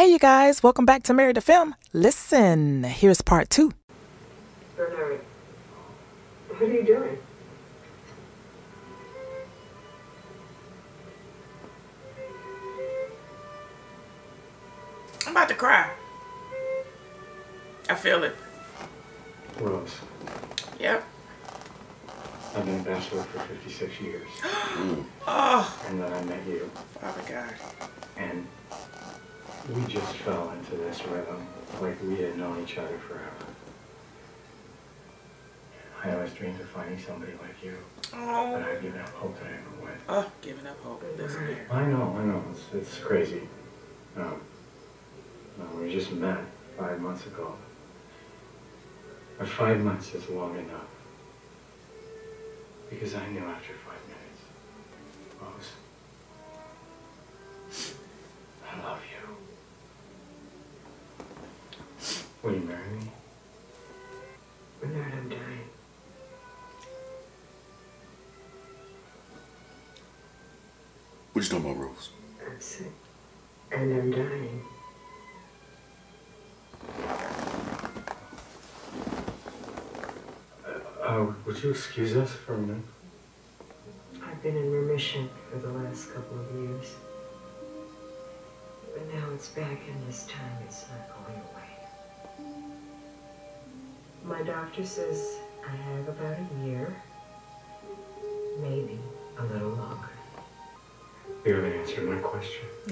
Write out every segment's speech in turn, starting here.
Hey, you guys, welcome back to Married to Film. Listen, here's part two. Bernard, what are you doing? I'm about to cry. I feel it. Rose, Yep. I've been a bachelor for 56 years. Oh, And then I met you, Father God. and we just fell into this rhythm like we had known each other forever. I always dreamed of finding somebody like you, but Oh, I've given up hope that I ever would. oh, giving up hope. I know, I know, it's, it's crazy. Um, no, we just met five months ago. But five months is long enough. Because I knew after five minutes, Rose, Will you marry me? Bernard, I'm dying. What you talking about, Rose? I'm sick. And I'm dying. Uh, would you excuse us for a minute? I've been in remission for the last couple of years. But now it's back, and this time it's not going away. My doctor says I have about a year, maybe a little longer. You haven't answered my question.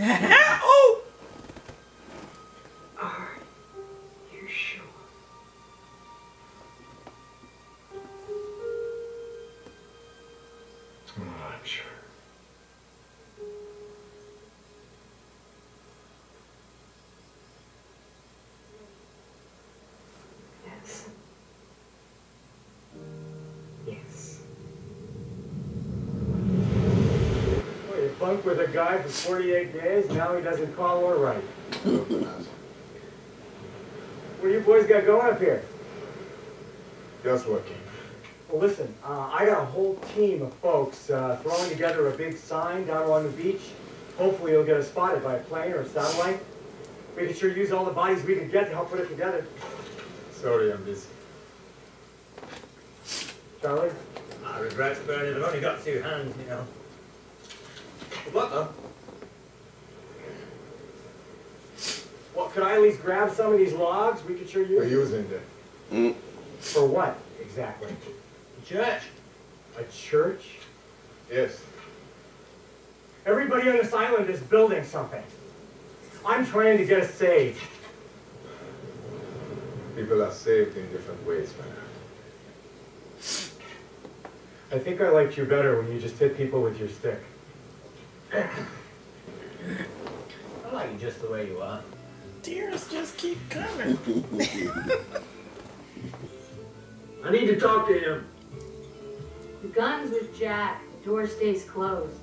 Bunked with a guy for 48 days, now he doesn't call or write. What do you boys got going up here? Just working. Well, listen, uh, I got a whole team of folks uh, throwing together a big sign down along the beach. Hopefully you'll get us spotted by a plane or a satellite. We can sure use all the bodies we can get to help put it together. Sorry, I'm busy. Charlie? I regret Bernard, I've only got two hands, you know. Good luck. Well, could I at least grab some of these logs? We could sure We're using them. Mm. For what, exactly? The church. A church? Yes. Everybody on this island is building something. I'm trying to get us saved. People are saved in different ways, man. I think I liked you better when you just hit people with your stick. I like you just the way you are. tears just keep coming. I need to talk to him. The gun's with Jack. The door stays closed.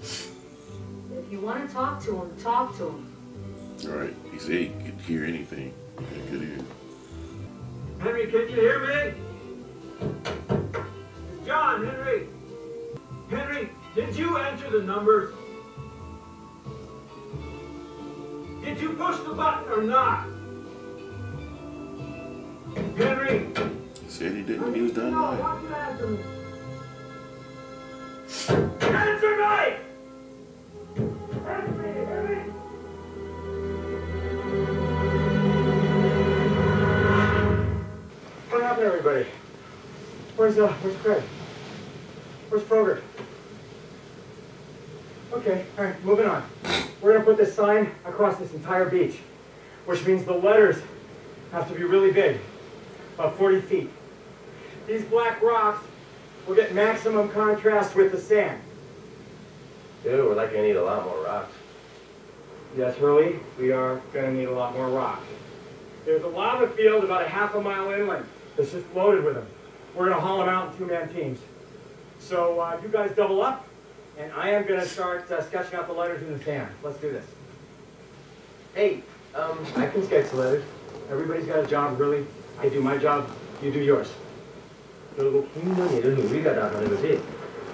If you want to talk to him, talk to him. All right. He said he could hear anything. He could hear. Henry, can you hear me? The numbers? Did you push the button or not? Henry! He said he didn't he was done. Lying. want you to answer me. Answer me! Henry! What happened, everybody? Where's uh, where's Craig? Where's Kroger? Okay, all right, moving on. We're gonna put this sign across this entire beach, which means the letters have to be really big, about 40 feet. These black rocks will get maximum contrast with the sand. Dude, we're likely to need a lot more rocks. Yes, Hurley, we are gonna need a lot more rocks. There's a lava field about a half a mile inland that's just loaded with them. We're gonna haul them out in two-man teams. So uh, you guys double up, and I am gonna start uh, sketching out the letters in the sand. Let's do this. Hey, um, I can sketch the letters. Everybody's got a job, really. I do my job, you do yours.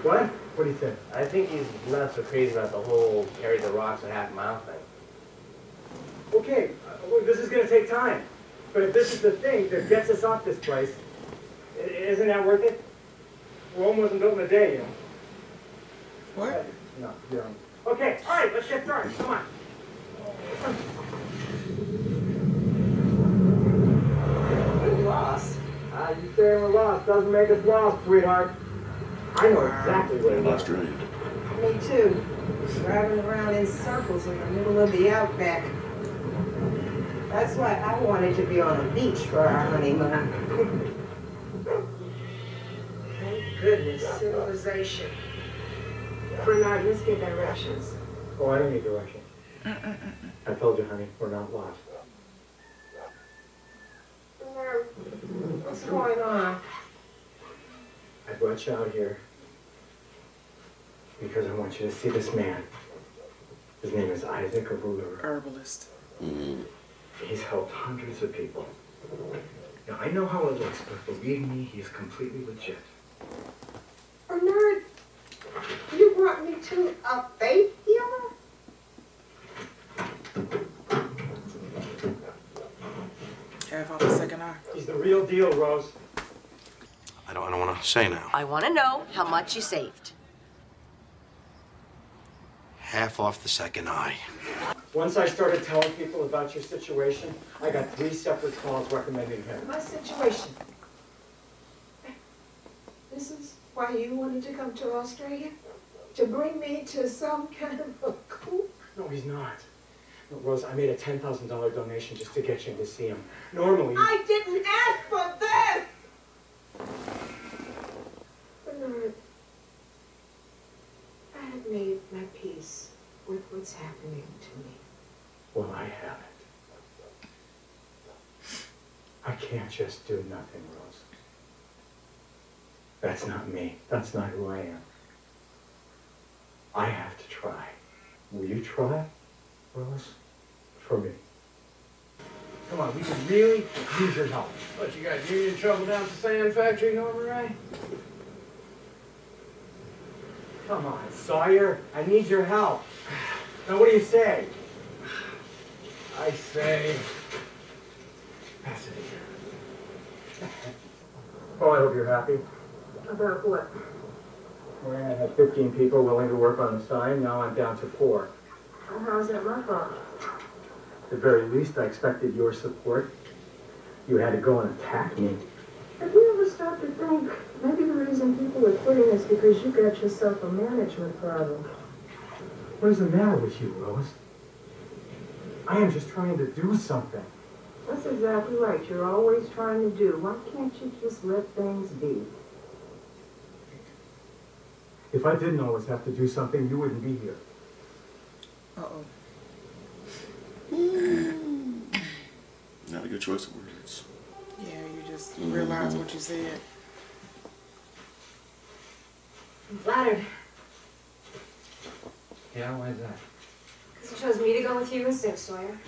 What? What do you say? I think he's not so crazy about the whole carry the rocks a half mile thing. Okay, uh, well, this is gonna take time. But if this is the thing that gets us off this place, isn't that worth it? Rome wasn't built in a day, you know. What? No, you don't. Okay, all right, let's get started. Come on. We're lost. Uh, you saying we're lost doesn't make us lost, sweetheart. I know exactly where In we're Australia. Me too. Driving around in circles in the middle of the outback. That's why I wanted to be on a beach for our honeymoon. Thank goodness, civilization. Bernard, let's get directions. Oh, I don't need direction. I told you, honey, we're not lost. Bernard, what's going on? I brought you out here because I want you to see this man. His name is Isaac of Uluru. Herbalist. Mm-hmm. He's helped hundreds of people. Now, I know how it looks, but believe me, he's completely legit. Bernard, you brought me to a faith healer? Half off the second eye. He's the real deal, Rose. I don't, I don't want to say now. I want to know how much you saved. Half off the second eye. Once I started telling people about your situation, I got three separate calls recommending him. My situation. This is why you wanted to come to Australia? To bring me to some kind of a coup? No, he's not. No, Rose, I made a $10,000 donation just to get you to see him. Normally, I didn't ask for this! Bernard, I have made my peace with what's happening to me. well, I haven't. I can't just do nothing, Rose. That's not me. That's not who I am. I have to try. Will you try, Rose? For me. Come on, we can really use your help. What, you got union trouble down at the sand factory, Norma Rae? Come on, Sawyer. I need your help. Now, what do you say? I say, Pass it here. Oh, I hope you're happy. About what? We're gonna 15 people willing to work on the sign. Now I'm down to four. Well, how's that my fault? At the very least, I expected your support. You had to go and attack me. Have you ever stopped to think maybe the reason people are quitting is because you got yourself a management problem? What is the matter with you, Rose? I am just trying to do something. That's exactly right. You're always trying to do. Why can't you just let things be? If I didn't always have to do something, you wouldn't be here. Uh-oh. Hmm. Not a good choice of words. Yeah, you just realize what you said. I'm flattered. Yeah, why is that? Because you chose me to go with you instead of Sawyer.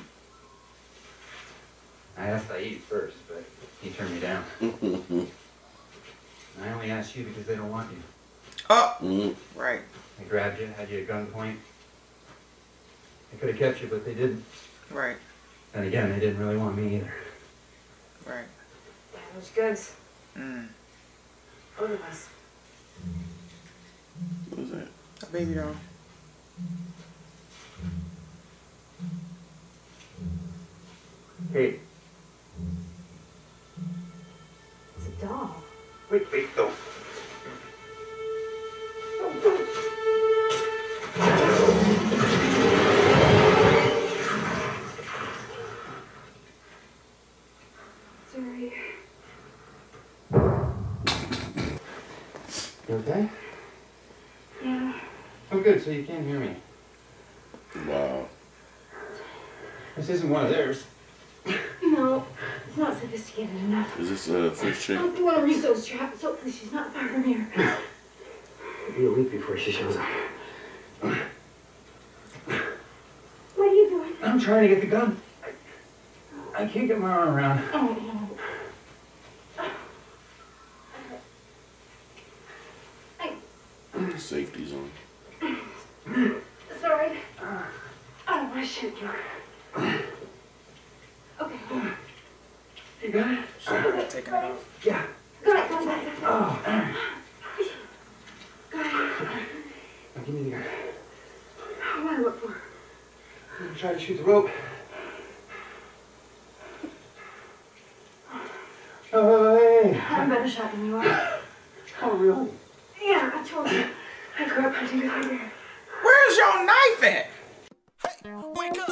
I asked Sayid first, but he turned me down. I only asked you because they don't want you. Oh, Mm, right. They grabbed you, had you at gunpoint. They could have kept you, but they didn't. Right. And again, they didn't really want me either. Right. Damaged goods. Mm. Both of us. what is that? A baby doll. Hey, It's a doll. wait, wait, don't. So you can't hear me. Wow. This isn't one of theirs. No, it's not sophisticated enough. Is this a fish I oh, don't want to reach those traps. Hopefully she's not far from here. It'll be a week before she shows up. What are you doing? I'm trying to get the gun. I, I can't get my arm around. Oh, no. Safety's on. Sorry. I don't want to shoot you. Okay. You got it? Taking it off. Yeah. Got it, got it, got it, got it. Oh. Got it. Now give me the gun. What do I look for? I'm gonna try to shoot the rope. Oh, hey. I'm better shot than you are. Oh, really? Yeah, I told you. I grew up hunting grizzly bear. Where's your knife at? Hey, wake up.